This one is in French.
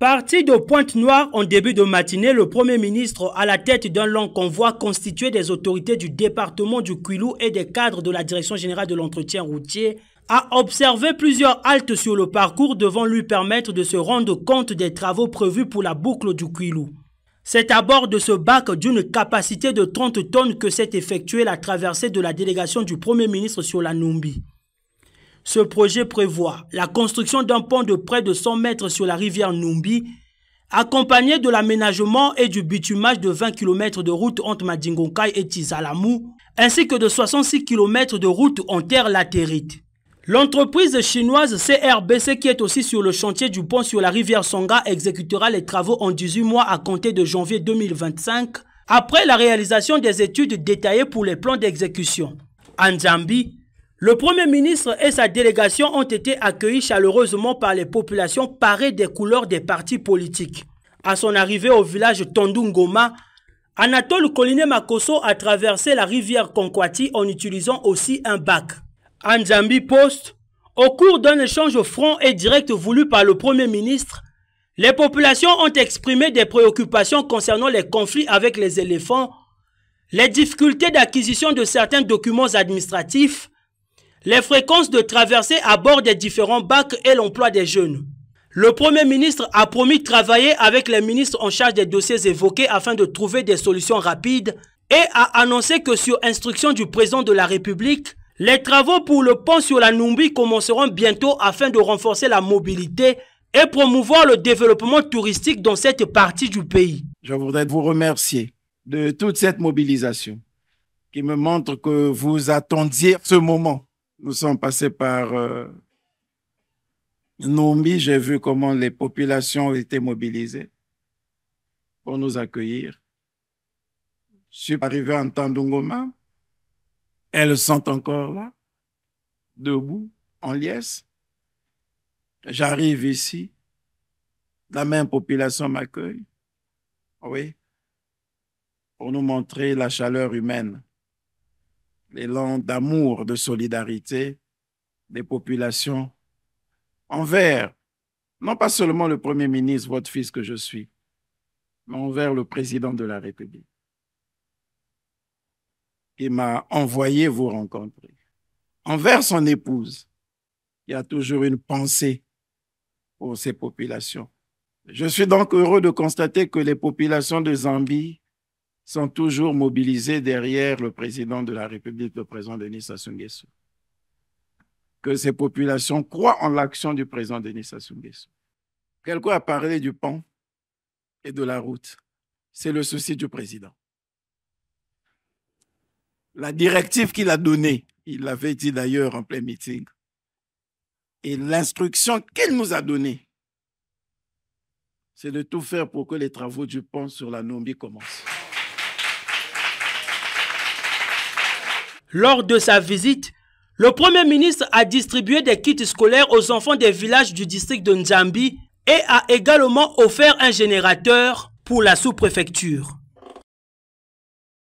Parti de Pointe-Noire en début de matinée, le Premier ministre, à la tête d'un long convoi constitué des autorités du département du Quilou et des cadres de la Direction générale de l'entretien routier, a observé plusieurs haltes sur le parcours devant lui permettre de se rendre compte des travaux prévus pour la boucle du Quilou. C'est à bord de ce bac d'une capacité de 30 tonnes que s'est effectuée la traversée de la délégation du Premier ministre sur la Numbi. Ce projet prévoit la construction d'un pont de près de 100 mètres sur la rivière Numbi, accompagné de l'aménagement et du bitumage de 20 km de route entre Madingonkai et Tisalamou, ainsi que de 66 km de route en terre latérite. L'entreprise chinoise CRBC qui est aussi sur le chantier du pont sur la rivière Songa exécutera les travaux en 18 mois à compter de janvier 2025 après la réalisation des études détaillées pour les plans d'exécution. En Zambie, le Premier ministre et sa délégation ont été accueillis chaleureusement par les populations parées des couleurs des partis politiques. À son arrivée au village Tondungoma, Anatole Koliné Makoso a traversé la rivière Konkwati en utilisant aussi un bac. Anjambi Post, au cours d'un échange franc et direct voulu par le Premier ministre, les populations ont exprimé des préoccupations concernant les conflits avec les éléphants, les difficultés d'acquisition de certains documents administratifs, les fréquences de traversée à bord des différents bacs et l'emploi des jeunes. Le Premier ministre a promis de travailler avec les ministres en charge des dossiers évoqués afin de trouver des solutions rapides et a annoncé que sur instruction du président de la République, les travaux pour le pont sur la Numbi commenceront bientôt afin de renforcer la mobilité et promouvoir le développement touristique dans cette partie du pays. Je voudrais vous remercier de toute cette mobilisation qui me montre que vous attendiez ce moment nous sommes passés par euh, j'ai vu comment les populations ont été mobilisées pour nous accueillir. Je suis arrivé en Tandungoma. Elles sont encore là, debout, en liesse. J'arrive ici. La même population m'accueille. Oui. Pour nous montrer la chaleur humaine l'élan d'amour, de solidarité des populations envers, non pas seulement le Premier ministre, votre fils que je suis, mais envers le président de la République, qui m'a envoyé vous rencontrer. Envers son épouse, y a toujours une pensée pour ces populations. Je suis donc heureux de constater que les populations de Zambie sont toujours mobilisés derrière le président de la République, le président Denis Sassou. Que ces populations croient en l'action du président Denis Sassou Nguesso. Quelqu'un a parlé du pont et de la route. C'est le souci du président. La directive qu'il a donnée, il l'avait dit d'ailleurs en plein meeting, et l'instruction qu'il nous a donnée, c'est de tout faire pour que les travaux du pont sur la Nombi commencent. Lors de sa visite, le Premier ministre a distribué des kits scolaires aux enfants des villages du district de Nzambi et a également offert un générateur pour la sous-préfecture.